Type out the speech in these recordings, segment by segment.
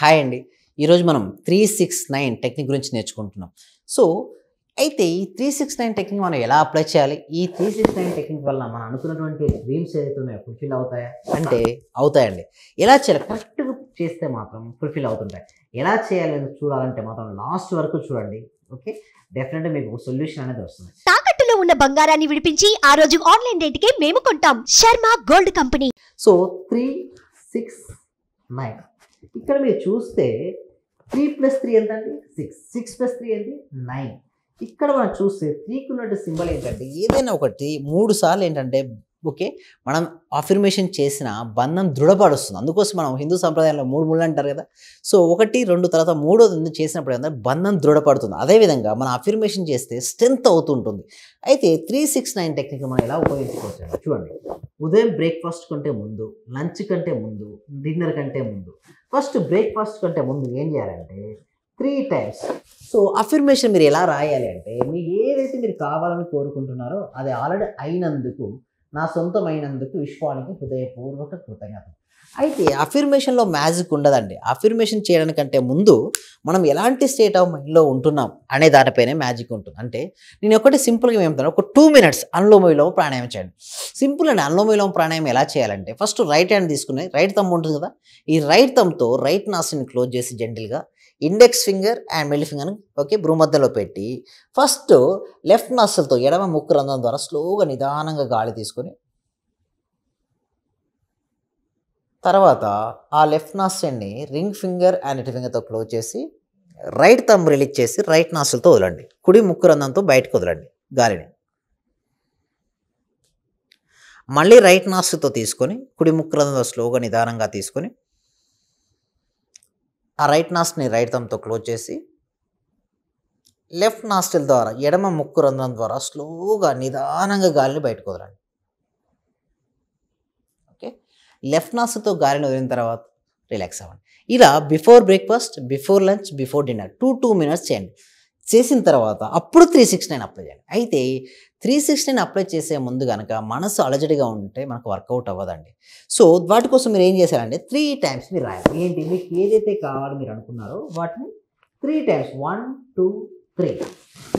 Hi అండి. ఈరోజు మనం త్రీ సిక్స్ నైన్ టెక్నిక్ గురించి నేర్చుకుంటున్నాం. సో అయితే ఈ త్రీ సిక్స్ నైన్ టెక్నిక్ మనం ఎలా అప్లై చేయాలి? ఈ త్రీ సిక్స్ నైన్ టెక్నిక్ వల్ల మనం అనుకున్నటువంటి డ్రీమ్స్ ఏదైతే ఉన్నాయో ఫుల్ఫిల్ అవుతాయా? అంటే అవుతాయండి. ఎలా చేయాలి? కరెక్ట్గా చేస్తే మాత్రం ఫుల్ఫిల్ అవుతుంటాయి. ఎలా చేయాలి చూడాలంటే మాత్రం లాస్ట్ వరకు చూడండి. ఓకే? డెఫినెట్గా మీకు సొల్యూషన్ అనేది వస్తుంది. తాకట్టులో ఉన్న బంగారాన్ని విడిపించి ఆ రోజు ఆన్లైన్ రేటుకే మేము కొంటాం. Sharma gold company. So three six nine. ఇక్కడ మీరు చూస్తే త్రీ ప్లస్ త్రీ ఎంత సిక్స్ సిక్స్ ప్లస్ త్రీ ఏంటి? నైన్ ఇక్కడ మనం చూస్తే త్రీకి ఉన్నట్టు సింబల్ ఏంటంటే ఏదైనా ఒకటి మూడు సార్లు ఏంటంటే ఓకే? మనం అఫర్మేషన్ చేసిన బంధం దృఢపడుస్తుంది అందుకోసం మనం హిందూ సంప్రదాయంలో మూడు ముళ్ళు అంటారు కదా? సో ఒకటి రెండు తర్వాత మూడోది చేసినప్పుడు ఏంటంటే బంధం దృఢపడుతుంది. అదేవిధంగా మనం అఫర్మేషన్ చేస్తే స్ట్రెంత్ అవుతుంటుంది. అయితే త్రీ సిక్స్ నైన్ టెక్నిక్ మనం ఎలా ఉపయోగించుకోవచ్చు చూడండి. ఉదయం బ్రేక్ఫాస్ట్ కంటే ముందు లంచ్ కంటే ముందు డిన్నర్ కంటే ముందు. ఫస్ట్ బ్రేక్ఫాస్ట్ కంటే ముందు ఏం చేయాలంటే త్రీ టైమ్స్ సో అఫర్మేషన్ మీరు ఎలా రాయాలి అంటే మీకు ఏదైతే మీరు కావాలని కోరుకుంటున్నారో అది ఆల్రెడీ అయినందుకు నా సొంతమైనందుకు విశ్వానికి హృదయపూర్వక కృతజ్ఞత అయితే అఫిర్మేషన్లో మ్యాజిక్ ఉండదండి. అఫిర్మేషన్ చేయడానికంటే ముందు మనం ఎలాంటి స్టేట్ ఆఫ్ మైండ్లో ఉంటున్నాం అనే దానిపైనే మ్యాజిక్ ఉంటుంది. అంటే నేను ఒకటి సింపుల్గా ఏమంటాను ఒక టూ మినిట్స్ అనులోమ విలోమ ప్రాణాయామం చేయండి. సింపుల్ అండి అనులోమ విలోమ ప్రాణాయామం ఎలా చేయాలంటే ఫస్ట్ రైట్ హ్యాండ్ తీసుకుని రైట్ తమ్ ఉంటుంది కదా? ఈ రైట్ తమ్తో రైట్ నాసిని క్లోజ్ చేసి జెంటిల్గా index finger and middle finger okay భ్రూమధ్యలో పెట్టి ఫస్ట్ లెఫ్ట్ నస్సులతో ఎడమ ముక్కు రంధ్రం ద్వారా స్లోగా నిదానంగా గాలి తీసుకొని తర్వాత ఆ లెఫ్ట్ నాస్టల్ని రింగ్ ఫింగర్ అండ్ ఇటు ఫింగర్తో క్లోజ్ చేసి రైట్ తమ్ రిలీజ్ చేసి రైట్ నాస్టల్తో వదలండి. కుడి ముక్కు రంధ్రంతో బయటకు వదలండి గాలిని. మళ్ళీ రైట్ నాస్టల్తో తీసుకొని కుడి ముక్కు రంధ్రంతో స్లోగా నిదానంగా తీసుకొని ఆ రైట్ నాస్ట్ని రైట్ తమ్తో క్లోజ్ చేసి లెఫ్ట్ నాస్టిల్ ద్వారా ఎడమ ముక్కు రంధ్రం ద్వారా స్లోగా నిదానంగా గాలిని బయటకు వదలండి. ఓకే లెఫ్ట్ నాస్టిల్తో గాలిని వదిలిన తర్వాత రిలాక్స్ అవ్వండి. ఇలా before breakfast before lunch before dinner two two minutes చేయండి. చేసిన తర్వాత అప్పుడు త్రీ సిక్స్ నైన్ అప్లై చేయండి అయితే త్రీ సిక్స్ నైన్ అప్లై చేసే ముందు కనుక మనసు అలజడిగా ఉంటే మనకు వర్కౌట్ అవ్వదండి. సో వాటి కోసం మీరు ఏం చేశారంటే త్రీ టైమ్స్ మీరు రాయాలి. ఏంటి? మీకు ఏదైతే కావాలో మీరు అనుకున్నారో వాటిని త్రీ టైమ్స్ వన్ టూ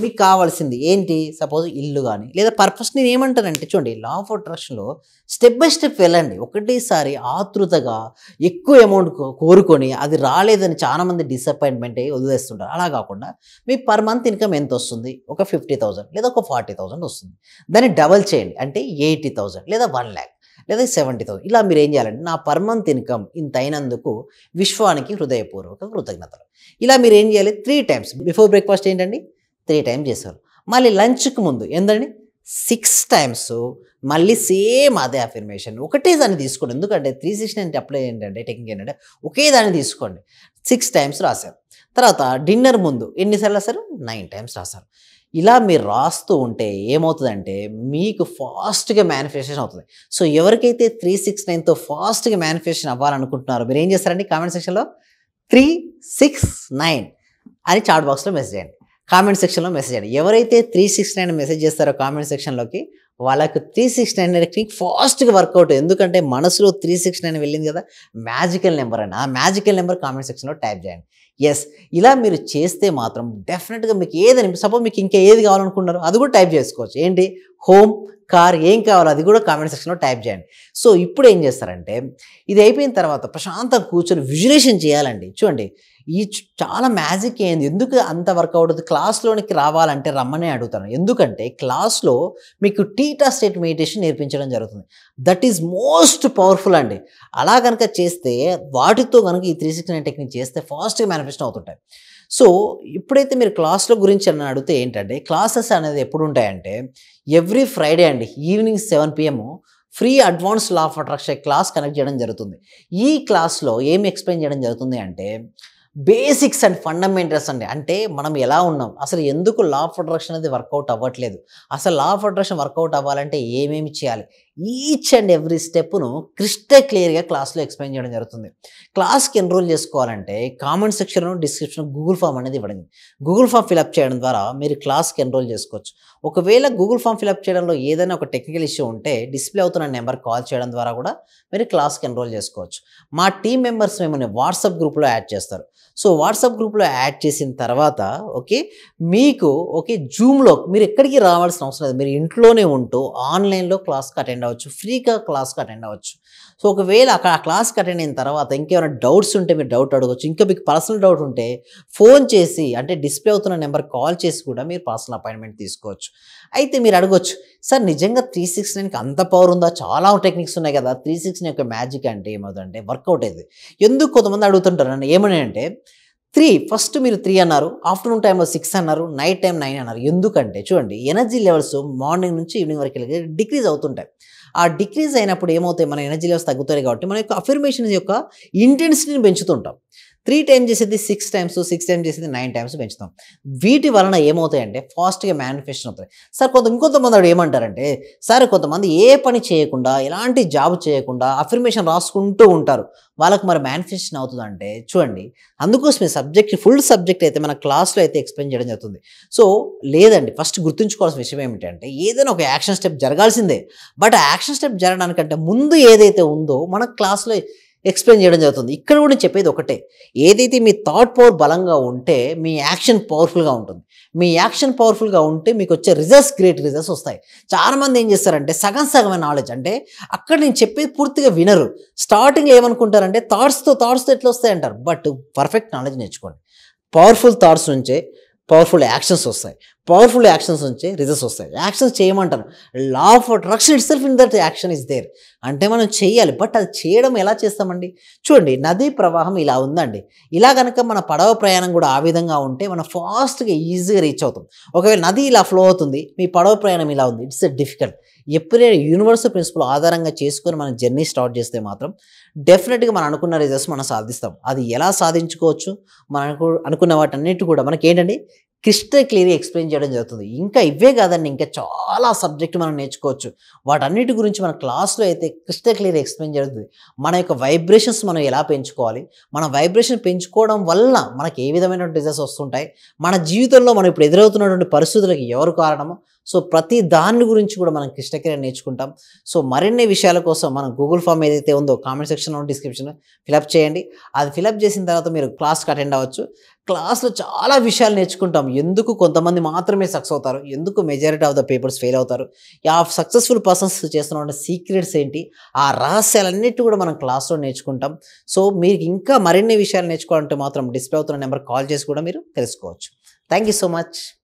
మీకు కావాల్సింది ఏంటి? సపోజ్ ఇల్లు కానీ లేదా పర్పస్ నేను ఏమంటానంటే చూడండి లా ఆఫ్ అట్రాక్షన్లో స్టెప్ బై స్టెప్ వెళ్ళండి. ఒకటేసారి ఆతృతగా ఎక్కువ అమౌంట్ కోరుకొని అది రాలేదని చాలామంది డిసప్పాయింట్మెంట్ వదిలేస్తుంటారు. అలా కాకుండా మీకు పర్ మంత్ ఇన్కమ్ ఎంత వస్తుంది? ఒక ఫిఫ్టీ థౌసండ్ లేదా ఒక ఫార్టీ థౌసండ్ వస్తుంది. దాన్ని డబల్ చేయండి. అంటే ఎయిటీ థౌసండ్ లేదా వన్ ల్యాక్ లేదా సెవెంటీ థౌసండ్ ఇలా మీరు ఏం చేయాలంటే నా పర్ మంత్ ఇన్కమ్ ఇంత అయినందుకు విశ్వానికి హృదయపూర్వక కృతజ్ఞతలు. ఇలా మీరు ఏం చేయాలి? Three times. బిఫోర్ బ్రేక్ఫాస్ట్ ఏంటండి? త్రీ టైమ్స్ చేస్తారు మళ్ళీ లంచ్కి ముందు ఏంటండి సిక్స్ టైమ్స్. మళ్ళీ సేమ్ అదే అఫర్మేషన్. ఒకటే దాన్ని తీసుకోండి. ఎందుకంటే త్రీ సిక్స్టీ అంటే అప్లై ఏంటంటే టెక్నిక్ ఏంటంటే ఒకే దాన్ని తీసుకోండి. సిక్స్ టైమ్స్ రాశారు. తర్వాత డిన్నర్ ముందు ఎన్నిసార్లు రాశారు? నైన్ టైమ్స్ రాశారు. ఇలా మీరు రాస్తూ ఉంటే ఏమవుతుందంటే మీకు ఫాస్ట్గా మేనిఫెస్టేషన్ అవుతుంది. సో ఎవరికైతే త్రీ సిక్స్ నైన్తో ఫాస్ట్గా మేనిఫెస్టేషన్ అవ్వాలనుకుంటున్నారో మీరు ఏం చేస్తారండి? కామెంట్ సెక్షన్లో త్రీ సిక్స్ నైన్ అని చాట్ బాక్స్లో మెసేజ్ చేయండి. కామెంట్ సెక్షన్లో మెసేజ్ చేయండి. ఎవరైతే త్రీ సిక్స్ నైన్ మెసేజ్ చేస్తారో కామెంట్ సెక్షన్లోకి వాళ్ళకు త్రీ సిక్స్ నైన్ టెక్నిక్ ఫాస్ట్గా వర్కౌట్ ఎందుకంటే మనసులో త్రీ సిక్స్ నైన్ వెళ్ళింది కదా మ్యాజికల్ నెంబర్ అని. ఆ మ్యాజికల్ నెంబర్ కామెంట్ సెక్షన్లో టైప్ చేయండి. ఎస్ ఇలా మీరు చేస్తే మాత్రం డెఫినెట్గా మీకు ఏదని సపోజ్ మీకు ఇంకా ఏది కావాలనుకున్నారో అది కూడా టైప్ చేసుకోవచ్చు. ఏంటి? హోమ్ కార్ ఏం కావాలో అది కూడా కామెంట్ సెక్షన్లో టైప్ చేయండి. సో ఇప్పుడు ఏం చేస్తారంటే ఇది అయిపోయిన తర్వాత ప్రశాంతంగా కూర్చొని విజులేషన్ చేయాలండి. చూడండి ఈ చాలా మ్యాజిక్ ఏంది. ఎందుకు అంత వర్క్ అవుతుంది క్లాస్లోనికి రావాలంటే రమ్మనే అడుగుతాను. ఎందుకంటే క్లాస్లో మీకు టీటా స్టేట్ మెడిటేషన్ నేర్పించడం జరుగుతుంది. దట్ ఈజ్ మోస్ట్ పవర్ఫుల్ అండి. అలా కనుక చేస్తే వాటితో కనుక ఈ త్రీ సిక్స్ నైన్ టెక్నిక్ చేస్తే ఫాస్ట్గా మేనిఫెస్టో అవుతుంటాయి. సో ఇప్పుడైతే మీరు క్లాస్లో గురించి అని అడిగితే ఏంటంటే క్లాసెస్ అనేది ఎప్పుడు ఉంటాయంటే ఎవ్రీ ఫ్రైడే అండి evening seven PM free advance law of attraction class connect చేయడం జరుగుతుంది. ఈ క్లాస్లో ఏం ఎక్స్ప్లెయిన్ చేయడం జరుగుతుంది అంటే బేసిక్స్ అండ్ ఫండమెంటల్స్ అండి. అంటే మనం ఎలా ఉన్నాం? అసలు ఎందుకు లా ఆఫ్ అట్రాక్షన్ అనేది వర్కౌట్ అవ్వట్లేదు? అసలు law of attraction work out అవ్వాలంటే ఏమేమి చేయాలి? ఈచ్ అండ్ ఎవ్రీ స్టెప్ను క్రిస్టల్ క్లియర్గా క్లాస్లో ఎక్స్ప్లెయిన్ చేయడం జరుగుతుంది. క్లాస్కి ఎన్రోల్ చేసుకోవాలంటే comment section description Google form అనేది ఇవ్వడం. గూగుల్ ఫామ్ ఫిలప్ చేయడం ద్వారా మీరు క్లాస్కి ఎన్రోల్ చేసుకోవచ్చు. ఒకవేళ గూగుల్ ఫామ్ ఫిలప్ చేయడంలో ఏదైనా ఒక టెక్నికల్ ఇష్యూ ఉంటే డిస్ప్లే అవుతున్న నెంబర్ కాల్ చేయడం ద్వారా కూడా మీరు క్లాస్కి ఎన్రోల్ చేసుకోవచ్చు. మా టీం మెంబర్స్ మిమ్మల్ని వాట్సాప్ గ్రూప్లో యాడ్ చేస్తారు. సో వాట్సాప్ గ్రూప్లో యాడ్ చేసిన తర్వాత ఓకే మీకు ఓకే జూమ్లో మీరు ఎక్కడికి రావాల్సిన అవసరం లేదు. మీరు ఇంట్లోనే ఉంటూ ఆన్లైన్లో క్లాస్కి అటెండ్ అవ్వచ్చు ఫ్రీగా క్లాస్కి అటెండ్ అవ్వచ్చు. సో ఒకవేళ అక్కడ ఆ క్లాస్కి అటెండ్ అయిన తర్వాత ఇంకేమైనా డౌట్స్ ఉంటే మీరు డౌట్ అడగవచ్చు ఇంకా మీకు పర్సనల్ డౌట్ ఉంటే ఫోన్ చేసి అంటే డిస్ప్లే అవుతున్న నెంబర్ కాల్ చేసి కూడా మీరు పర్సనల్ అపాయింట్మెంట్ తీసుకోవచ్చు. అయితే మీరు అడగొచ్చు సార్ నిజంగా త్రీ సిక్స్ నైన్కి అంత పవర్ ఉందా? చాలా టెక్నిక్స్ ఉన్నాయి కదా. త్రీ సిక్స్ యొక్క మ్యాజిక్ అంటే ఏమవుతుందంటే వర్కౌట్ అయింది ఎందుకు కొంతమంది అడుగుతుంటారు నన్ను ఏమని అంటే త్రీ ఫస్ట్ మీరు త్రీ అన్నారు ఆఫ్టర్నూన్ టైంలో సిక్స్ అన్నారు నైట్ టైం నైన్ అన్నారు. ఎందుకంటే చూడండి ఎనర్జీ లెవెల్స్ మార్నింగ్ నుంచి ఈవినింగ్ వరకు డిక్రీజ్ అవుతుంటాయి. ఆ డిక్రీజ్ అయినప్పుడు ఏమవుతాయి? మన ఎనర్జీ లెవెల్స్ తగ్గుతాయి కాబట్టి మన యొక్క అఫర్మేషన్ యొక్క ఇంటెన్సిటీని పెంచుతుంటాం. త్రీ టైమ్ చేసేది సిక్స్ టైమ్స్ సిక్స్ టైమ్స్ చేసేది నైన్ టైమ్స్ పెంచుతాం. వీటి వలన ఏమవుతాయంటే ఫాస్ట్గా మేనిఫెస్టేషన్ అవుతాయి. సార్ కొంత ఇంకొంతమంది వాడు ఏమంటారంటే సార్ కొంతమంది ఏ పని చేయకుండా ఎలాంటి జాబ్ చేయకుండా అఫర్మేషన్ రాసుకుంటూ ఉంటారు. వాళ్ళకి మరి మేనిఫెస్టేషన్ అవుతుందంటే చూడండి అందుకోసమే సబ్జెక్ట్ ఫుల్ సబ్జెక్ట్ అయితే మన క్లాస్లో అయితే ఎక్స్ప్లెయిన్ చేయడం జరుగుతుంది. సో లేదండి ఫస్ట్ గుర్తుంచుకోవాల్సిన విషయం ఏమిటంటే ఏదైనా ఒక యాక్షన్ స్టెప్ జరగాల్సిందే. బట్ ఆ యాక్షన్ స్టెప్ జరగడానికంటే ముందు ఏదైతే ఉందో మన క్లాస్లో ఎక్స్ప్లెయిన్ చేయడం జరుగుతుంది. ఇక్కడ కూడా నేను చెప్పేది ఒకటే. ఏదైతే మీ థాట్ పవర్ బలంగా ఉంటే మీ యాక్షన్ పవర్ఫుల్గా ఉంటుంది. మీ యాక్షన్ పవర్ఫుల్గా ఉంటే మీకు వచ్చే రిజల్ట్స్ గ్రేట్ రిజల్ట్స్ వస్తాయి. చాలామంది ఏం చేస్తారంటే సగం సగమైన నాలెడ్జ్. అంటే అక్కడ నేను చెప్పేది పూర్తిగా వినరు. స్టార్టింగ్లో ఏమనుకుంటారంటే థాట్స్తో థాట్స్తో ఎట్లా వస్తాయి అంటారు. బట్ పర్ఫెక్ట్ నాలెడ్జ్ నేర్చుకోండి. పవర్ఫుల్ థాట్స్ నుంచే పవర్ఫుల్ యాక్షన్స్ వస్తాయి. పవర్ఫుల్ యాక్షన్స్ నుంచి రిజల్ట్స్ వస్తాయి. యాక్షన్స్ చేయమంటారు. Law of attraction itself in that action is there అంటే మనం చేయాలి. బట్ అది చేయడం ఎలా చేస్తామండి? చూడండి నదీ ప్రవాహం ఇలా ఉందండి. ఇలా కనుక మన పడవ ప్రయాణం కూడా ఆ విధంగా ఉంటే మనం ఫాస్ట్గా ఈజీగా రీచ్ అవుతాం. ఒకవేళ నది ఇలా ఫ్లో అవుతుంది మీ పడవ ప్రయాణం ఇలా ఉంది ఇట్స్ డిఫికల్ట్ ఎప్పుడైనా యూనివర్సల్ ప్రిన్సిపల్ ఆధారంగా చేసుకొని మనం జర్నీ స్టార్ట్ చేస్తే మాత్రం డెఫినెట్గా మనం అనుకున్న రిజల్ట్స్ మనం సాధిస్తాం. అది ఎలా సాధించుకోవచ్చు? మనం అనుకున్న వాటన్నిటి కూడా మనకి ఏంటండి క్రిస్టల్ క్లియర్గా ఎక్స్ప్లెయిన్ చేయడం జరుగుతుంది. ఇంకా ఇవే కాదండి ఇంకా చాలా సబ్జెక్ట్ మనం నేర్చుకోవచ్చు. వాటన్నిటి గురించి మన క్లాస్లో అయితే క్రిస్టల్ క్లియర్ ఎక్స్ప్లెయిన్ జరుగుతుంది. మన యొక్క వైబ్రేషన్స్ మనం ఎలా పెంచుకోవాలి? మన వైబ్రేషన్ పెంచుకోవడం వల్ల మనకి ఏ విధమైన డిజైన్స్ వస్తుంటాయి? మన జీవితంలో మనం ఇప్పుడు ఎదురవుతున్నటువంటి పరిస్థితులకు ఎవరు కారణము? సో ప్రతి దాని గురించి కూడా మనం కృష్ణకిరణ్ నేర్చుకుంటాం. సో మరిన్ని విషయాల కోసం మనం గూగుల్ ఫామ్ ఏదైతే ఉందో కామెంట్ సెక్షన్లో డిస్క్రిప్షన్ ఫిలప్ చేయండి. అది ఫిలప్ చేసిన తర్వాత మీరు క్లాస్కి అటెండ్ అవ్వచ్చు. క్లాస్లో చాలా విషయాలు నేర్చుకుంటాం. ఎందుకు కొంతమంది మాత్రమే సక్సెస్ అవుతారు? ఎందుకు majority of the papers fail అవుతారు? ఆ సక్సెస్ఫుల్ పర్సన్స్ చేస్తున్న సీక్రెట్స్ ఏంటి? ఆ రహస్యాలన్నిటి కూడా మనం క్లాస్లో నేర్చుకుంటాం. సో మీరు ఇంకా మరిన్ని విషయాలు నేర్చుకోవాలంటే మాత్రం డిస్ప్లే అవుతున్న నెంబర్ కాల్ చేసి కూడా మీరు తెలుసుకోవచ్చు. Thank you so much